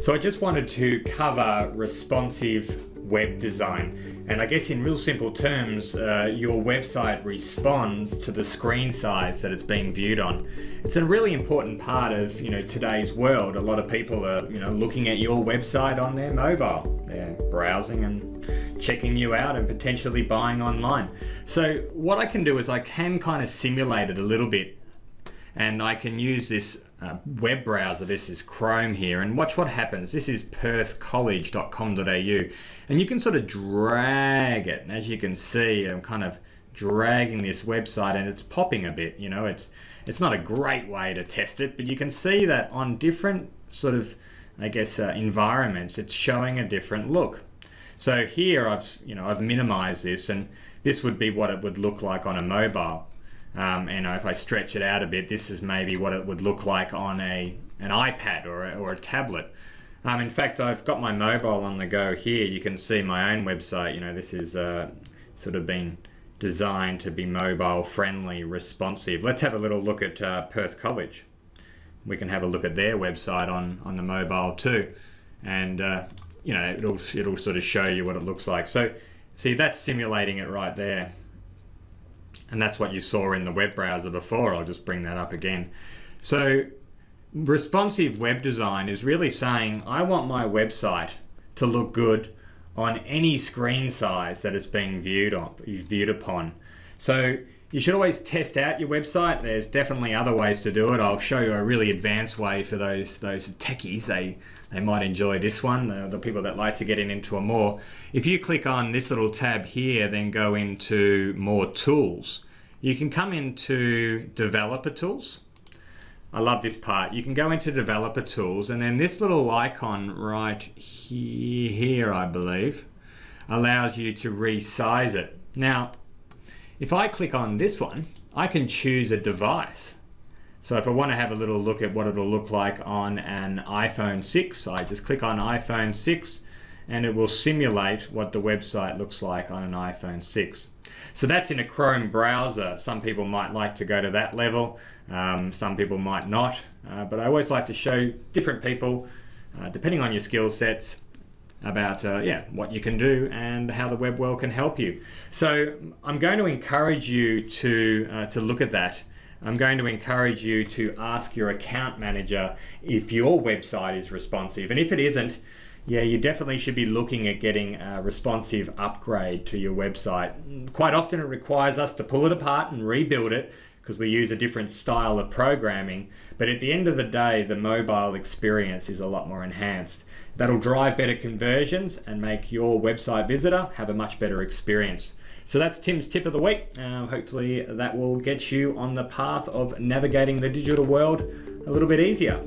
So I just wanted to cover responsive web design. And I guess in real simple terms, uh, your website responds to the screen size that it's being viewed on. It's a really important part of you know today's world. A lot of people are you know looking at your website on their mobile. They're browsing and checking you out and potentially buying online. So what I can do is I can kind of simulate it a little bit and I can use this uh, web browser. This is Chrome here, and watch what happens. This is perthcollege.com.au, and you can sort of drag it. And as you can see, I'm kind of dragging this website, and it's popping a bit. You know, it's it's not a great way to test it, but you can see that on different sort of, I guess, uh, environments, it's showing a different look. So here I've you know I've minimized this, and this would be what it would look like on a mobile. Um, and if I stretch it out a bit, this is maybe what it would look like on a an iPad or a, or a tablet. Um, in fact, I've got my mobile on the go here. You can see my own website. You know, this is uh, sort of been designed to be mobile friendly, responsive. Let's have a little look at uh, Perth College. We can have a look at their website on, on the mobile too. And, uh, you know, it'll, it'll sort of show you what it looks like. So, see, that's simulating it right there. And that's what you saw in the web browser before. I'll just bring that up again. So responsive web design is really saying, I want my website to look good on any screen size that it's being viewed on, viewed upon. So you should always test out your website. There's definitely other ways to do it. I'll show you a really advanced way for those those techies. They they might enjoy this one. The, the people that like to get in into a more. If you click on this little tab here, then go into more tools. You can come into developer tools. I love this part. You can go into developer tools and then this little icon right here, here I believe, allows you to resize it. Now, if I click on this one, I can choose a device. So if I want to have a little look at what it'll look like on an iPhone 6, I just click on iPhone 6 and it will simulate what the website looks like on an iPhone 6. So that's in a Chrome browser. Some people might like to go to that level, um, some people might not, uh, but I always like to show different people, uh, depending on your skill sets, about uh, yeah what you can do and how the web world can help you. So I'm going to encourage you to uh, to look at that. I'm going to encourage you to ask your account manager if your website is responsive, and if it isn't, yeah, you definitely should be looking at getting a responsive upgrade to your website. Quite often, it requires us to pull it apart and rebuild it because we use a different style of programming. But at the end of the day, the mobile experience is a lot more enhanced. That'll drive better conversions and make your website visitor have a much better experience. So that's Tim's tip of the week. Uh, hopefully, that will get you on the path of navigating the digital world a little bit easier.